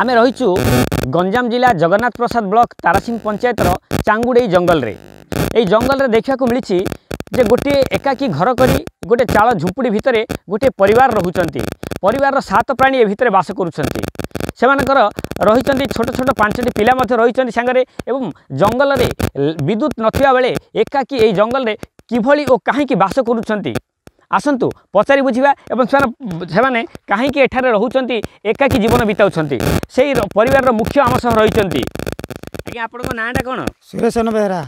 ଆମେ ରହିଛୁ ଗଞ୍ଜାମ ଜିଲ୍ଲା ଜଗନ୍ନାଥ ପ୍ରସାଦ ବ୍ଲକ ତାରାସିଂ ପଞ୍ଚାୟତର ଚାଙ୍ଗୁଡ଼େଇ ଜଙ୍ଗଲରେ ଏହି ଜଙ୍ଗଲରେ ଦେଖିବାକୁ ମିଳିଛି ଯେ ଗୋଟିଏ ଏକାକୀ ଘର କରି ଗୋଟିଏ ଚାଳ ଝୁମ୍ପୁଡ଼ି ଭିତରେ ଗୋଟିଏ ପରିବାର ରହୁଛନ୍ତି ପରିବାରର ସାତ ପ୍ରାଣୀ ଏ ଭିତରେ ବାସ କରୁଛନ୍ତି ସେମାନଙ୍କର ରହିଛନ୍ତି ଛୋଟ ଛୋଟ ପାଞ୍ଚଟି ପିଲା ମଧ୍ୟ ରହିଛନ୍ତି ସାଙ୍ଗରେ ଏବଂ ଜଙ୍ଗଲରେ ବିଦ୍ୟୁତ୍ ନଥିବା ବେଳେ ଏକାକୀ ଏହି ଜଙ୍ଗଲରେ କିଭଳି ଓ କାହିଁକି ବାସ କରୁଛନ୍ତି ଆସନ୍ତୁ ପଚାରି ବୁଝିବା ଏବଂ ସେମାନେ ସେମାନେ କାହିଁକି ଏଠାରେ ରହୁଛନ୍ତି ଏକାକି ଜୀବନ ବିତାଉଛନ୍ତି ସେଇ ପରିବାରର ମୁଖ୍ୟ ଆମ ସହ ରହିଛନ୍ତି ଆଜ୍ଞା ଆପଣଙ୍କ ନାଁଟା କ'ଣ ସୁରେଶନ ବେହେରା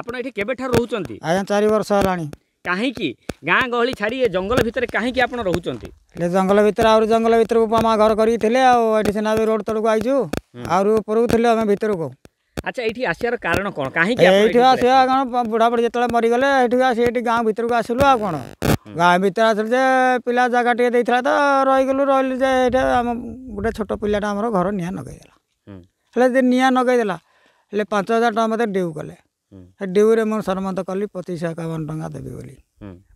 ଆପଣ ଏଠି କେବେଠାରୁ ରହୁଛନ୍ତି ଆଜ୍ଞା ଚାରି ବର୍ଷ ହେଲାଣି କାହିଁକି ଗାଁ ଗହଳି ଛାଡ଼ି ଏ ଜଙ୍ଗଲ ଭିତରେ କାହିଁକି ଆପଣ ରହୁଛନ୍ତି ହେଲେ ଜଙ୍ଗଲ ଭିତରେ ଆହୁରି ଜଙ୍ଗଲ ଭିତରକୁ ମାମା ଘର କରିକି ଥିଲେ ଆଉ ଏଠି ସିନା ଏବେ ରୋଡ଼ ତଳକୁ ଆଇଛୁ ଆହୁରି ଉପରକୁ ଥିଲେ ଆମେ ଭିତରକୁ ଆଚ୍ଛା ଏଇଠି ଆସିବାର କାରଣ କ'ଣ କାହିଁକି ଏଇଠି ଆସିବା କ'ଣ ବୁଢ଼ାବୁଢ଼ୀ ଯେତେବେଳେ ମରିଗଲେ ଏଇଠି ଆସି ଏଠି ଗାଁ ଭିତରକୁ ଆସିଲୁ ଆଉ କ'ଣ ଗାଁ ଭିତରେ ଆସିଲୁ ଯେ ପିଲା ଜାଗା ଟିକେ ଦେଇଥିଲା ତ ରହିଗଲୁ ରହିଲୁ ଯେ ଏଇଟା ଆମ ଗୋଟେ ଛୋଟ ପିଲାଟା ଆମର ଘର ନିଆଁ ଲଗେଇଦେଲା ହେଲେ ଯେ ନିଆଁ ଲଗେଇଦେଲା ହେଲେ ପାଞ୍ଚ ହଜାର ଟଙ୍କା ମୋତେ ଡ୍ୟୁ କଲେ ସେ ଡ୍ୟୁରେ ମୁଁ ସରମତ କଲି ପଚିଶ ଏକାବନ ଟଙ୍କା ଦେବି ବୋଲି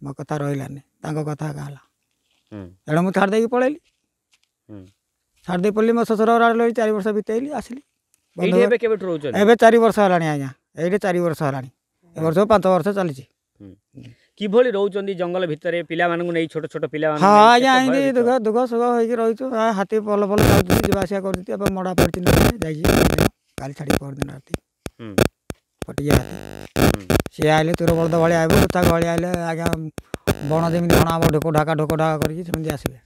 ମୋ କଥା ରହିଲାନି ତାଙ୍କ କଥା ଏକା ହେଲା ଏଣୁ ମୁଁ ଛାଡ଼ି ଦେଇକି ପଳେଇଲି ଛାଡ଼ି ଦେଇ ପଳେଇଲି ମୋ ଶ୍ୱଶୁର ଘର ଆଡ଼େ ଚାରି ବର୍ଷ ବିତେଇଲି ଆସିଲି ଏବେ ଚାରି ବର୍ଷ ହେଲାଣି ଆଜ୍ଞା ଏଇଠି ଚାରି ବର୍ଷ ହେଲାଣି ଏ ବର୍ଷ ପାଞ୍ଚ ବର୍ଷ ଚାଲିଛି কিভাবে রোচান জঙ্গল ভিতরে পিলামানকু নেই ছোট ছোট পিলামান হ্যাঁ আজ্ঞা এমনি দুঃখ দুঃখ সুখ হয়েকি রয়েছু হাতি পল পল যাচ্ছি যা আসা করছি এবার মড়া পড়ছি যাইছি কালি ছাড়ি পরদিন রাতে ফটিয়া সে আইলে তোর বড় ভাড়ি আইব তা ভাড়ি আইলে আজ্ঞা বন যেমনি বন আমার ঢোক ঢাকা ঢোক ঢাকা করিকি সেমনি আসবে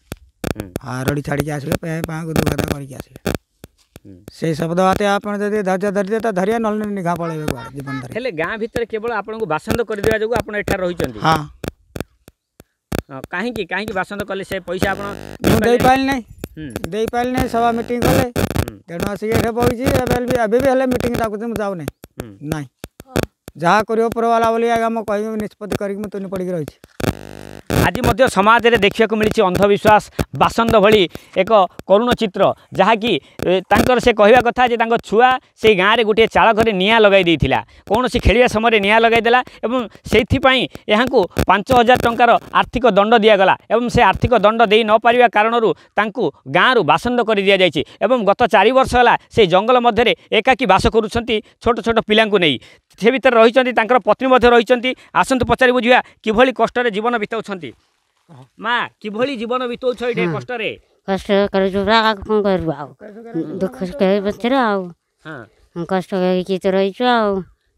আর রড়ি ছাড়িকি আসবে পাঁ পাঁ গুদু গাদা করিকি আসবে সেই ଶବ୍ଦ ହାତେ ଆପଣ ଯଦି ଧୈର୍ଯ୍ୟ ଧରିଦେବେ ତ ଧରିବା ନହେଲେ ନିଘା ପଳେଇବେ କୁଆଡ଼େ ଜୀବନ ଧରି ହେଲେ ଗାଁ ଭିତରେ କେବଳ ଆପଣଙ୍କୁ ବାସନ୍ଦ କରିଦେବା ଯୋଗୁଁ ଆପଣ ଏଠାରେ ରହିଛନ୍ତି ହଁ କାହିଁକି କାହିଁକି ବାସନ୍ଦ କଲେ ସେ ପଇସା ଆପଣ ମୁଁ ଦେଇପାରିଲି ନାହିଁ ଦେଇପାରିଲି ନାହିଁ ସଭା ମିଟିଂ କଲେ ତେଣୁ ଆସିକି ଏଠି ପଡ଼ିଛି ଏବେ ବି ଏବେ ବି ହେଲେ ମିଟିଂ ଡାକୁଛି ମୁଁ ଯାଉନାହିଁ ନାହିଁ ଯାହା କରିବ ଉପରବାଲା ବୋଲି ଆଜ୍ଞା ମୁଁ କହିବି ନିଷ୍ପତ୍ତି କରିକି ମୁଁ ତୁନି ପଡ଼ିକି ରହିଛି ଆଜି ମଧ୍ୟ ସମାଜରେ ଦେଖିବାକୁ ମିଳିଛି ଅନ୍ଧବିଶ୍ୱାସ ବାସନ୍ଦ ଭଳି ଏକ କରୁଣ ଚିତ୍ର ଯାହାକି ତାଙ୍କର ସେ କହିବା କଥା ଯେ ତାଙ୍କ ଛୁଆ ସେଇ ଗାଁରେ ଗୋଟିଏ ଚାଳ ଘରେ ନିଆଁ ଲଗାଇ ଦେଇଥିଲା କୌଣସି ଖେଳିବା ସମୟରେ ନିଆଁ ଲଗାଇଦେଲା ଏବଂ ସେଇଥିପାଇଁ ଏହାଙ୍କୁ ପାଞ୍ଚ ହଜାର ଟଙ୍କାର ଆର୍ଥିକ ଦଣ୍ଡ ଦିଆଗଲା ଏବଂ ସେ ଆର୍ଥିକ ଦଣ୍ଡ ଦେଇ ନପାରିବା କାରଣରୁ ତାଙ୍କୁ ଗାଁରୁ ବାସନ୍ଦ କରି ଦିଆଯାଇଛି ଏବଂ ଗତ ଚାରି ବର୍ଷ ହେଲା ସେ ଜଙ୍ଗଲ ମଧ୍ୟରେ ଏକାକି ବାସ କରୁଛନ୍ତି ଛୋଟ ଛୋଟ ପିଲାଙ୍କୁ ନେଇ সে ভিতরে রয়েছেন তাঁর পত্নী মধ্যে রয়েছেন আসন্তু পচারি বুঝবা কিভাবে কষ্টরে জীবন বিতাউছেন মা কিভাবে জীবন বিতাউছ এটি কষ্টরে কষ্ট করুছু কম করবু আউ দুঃখ পছরে আউ কষ্ট করিকি তো রয়েছু আউ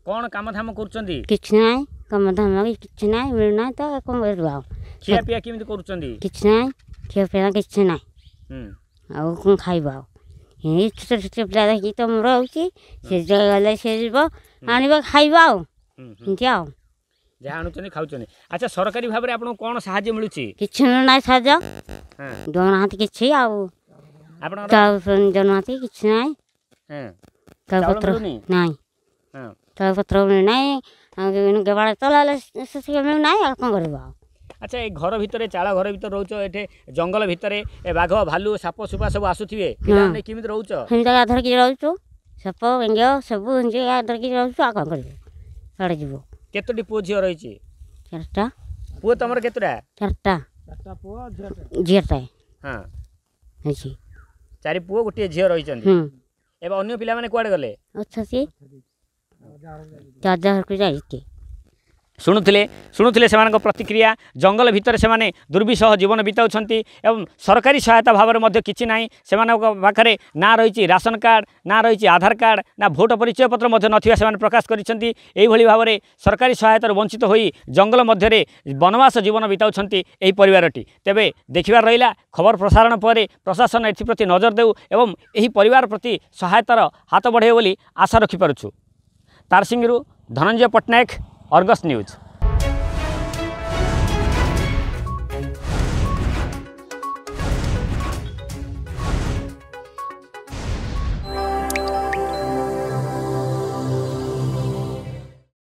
কোন কাম ধাম করছেন কিছু নাই কাম ধাম কিছু নাই মিলু নাই তো কম করবু আউ খিয়া পিয়া কেমিতি করছেন কিছু নাই খিয়া পিয়া কিছু নাই আউ কোন খাইবু আউ ଏଇ ଛୋଟ ଛୋଟ ପିଲା ଦେଖିକି ତ ମୋର ହେଉଛି ସେ ଗଲେ ସେ ଯିବ ଆଣିବ ଖାଇବ ଆଉ ଏମିତି ଆଉ ଯାହା ଆଣୁଛନ୍ତି ଖାଉଛନ୍ତି ଆଚ୍ଛା ସରକାରୀ ଭାବରେ ଆପଣଙ୍କୁ କ'ଣ ସାହାଯ୍ୟ ମିଳୁଛି କିଛି ନାହିଁ ସାହାଯ୍ୟ ଦେଉନାହାନ୍ତି କିଛି ଆଉ ଆପଣ ଦେଉନାହାନ୍ତି କିଛି ନାହିଁ ତାଳପତ୍ର ନାହିଁ ନାହିଁ ଆଉ କେବଳ ତଲା ହେଲେ ସେ ନାହିଁ ଆଉ କ'ଣ କରିବ ଆଉ আচ্ছা এই ঘর ভিতরে চাল ঘর ভিতরে রহুছ এঠে জঙ্গল ভিতরে বাঘ ভালু সাপ সুপা সব আসুথিবে কেমিতি রহুছ সেমিতি ধরিকি রহুছু সাপ বেঙ্গ সবু সেমিতি ধরিকি রহুছু আর কম করবি সাড়ে যাব কেতোটি পুয়া ঝিও রয়েছে চারটা পুয়া তোমার কেতোটা চারটা চারটা পুয়া ঝিওটা ঝিওটায় হ্যাঁ ଅଛି ଚାରି ପୁଅ ଗୋଟିଏ ଝିଅ ରହିଛନ୍ତି ଏବେ ଅନ୍ୟ ପିଲାମାନେ କୁଆଡ଼େ ଗଲେ ଅଛନ୍ତି ଦାଦା ଘରକୁ ଯାଇଛି सुणुले शुल्ले समाको प्रतिक्रिया जंगल जङ्गल भित्र दुर्विष जीवन बिताउँछ एवं सरकारी सहायता भावी नै राशन कार्ड ना न आधार कार्ड ना भोट परिचय पत्र नै प्रकाश गरिन्छ यही भावर सरकारी सहायतहरू जंगल हु जङ्गल बनवास जीवन बिताउनेटी तेबै देखा खबर प्रसारण पर प्रशासन एप्रति नजर देउर प्रति सहायतार हात बढे पनि आशा रखिपारुछु तारसिङहरू धनन्जय पट्टनायक अर्गस न्यूज़